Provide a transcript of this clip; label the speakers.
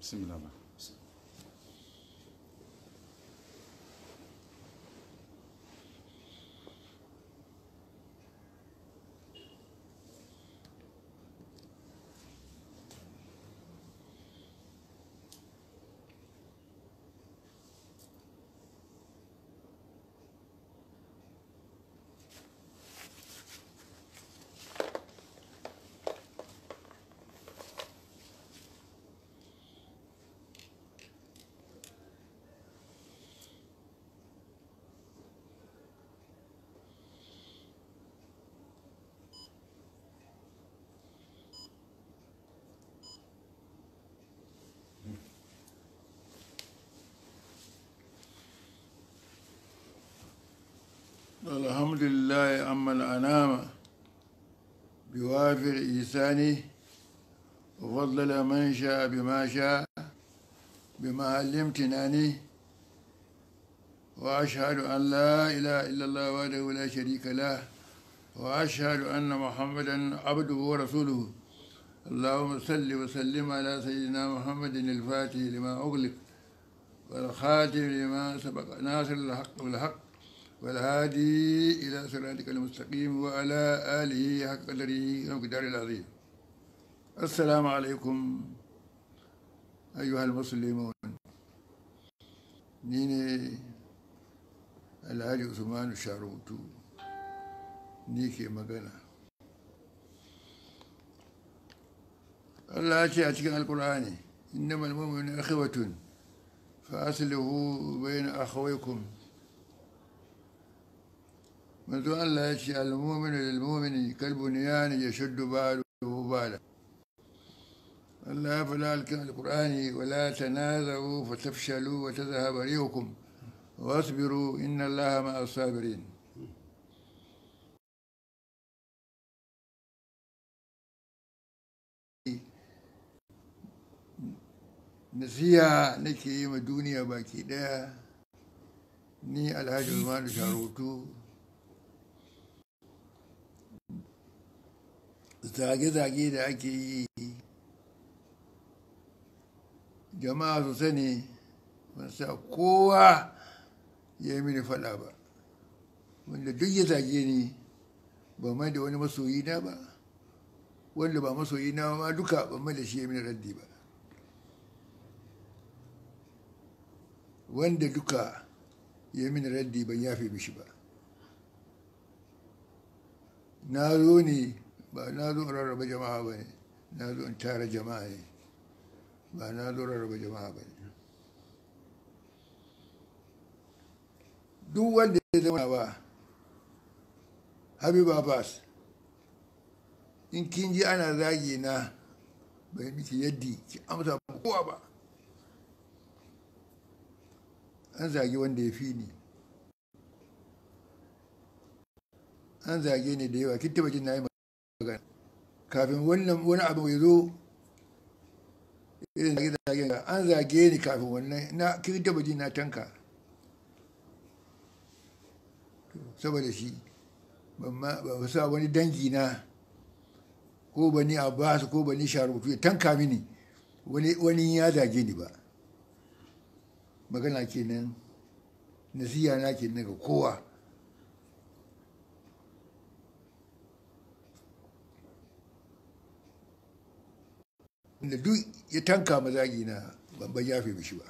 Speaker 1: Bismillah.
Speaker 2: الحمد لله أما الأنام بوافر إيسانه وفضل من شاء بما شاء بمحل امتنانه وأشهد أن لا إله إلا الله وحده لا شريك له وأشهد أن محمدا عبده ورسوله. اللهم صل وسلم على سيدنا محمد الفاتح لما أغلق والخاتم لما سبق ناصر الحق بالحق والهادي إلى صراطك المستقيم وعلى آله حق قدره ومقدار العظيم السلام عليكم أيها المسلمون نيني الهادي عثمان شاروتو نيكي مغنى Allah ya ce a cikin alkur'ani innamal mu'minu akhwatun fa منذ أن لا يشيء المؤمن للمؤمن كالبنيان يشد باله باله الله فلا القرآن ولا تنازعوا فتفشلوا وتذهب ريحكم واصبروا إن الله مع الصابرين. نسيها nake yi ma ني baki المال شاروتو. Zage-zage da ake yi. Jama'a su sani sa kowa ya yi mini faɗa ba. Wanda duk ya zage ni ba mai da wani masoyi na ba. Wanda ba masoyi na ma duka ba mai da shi ya mini raddi ba. Wanda duka ya mini raddi ban yafe mishi ba. Na zo ne ba na zo rarraba jama'a ba ne. Na zo in tara jama'a ne. Ba na zo rarraba jama'a ba ne. Duk wanda ya zama ba habib abbas in kin ji ana zagi na bai miki yaddi ki amsa kowa ba. An zage wanda ya fi ni. An zage ni da yawa. Kin taba na yi kafin wannan wani abu ya zo irin zage zage an zage ni kafin wannan na kin taba jin na tanka. Saboda shi ba sa wani dangi na ko bani abbas ko bani sharutu ya tanka mini. Wani ya zage ni ba. Magana kenan nasiya na ke ga kowa. Da duk ya tanka mazagi na ban yafe mishi ba.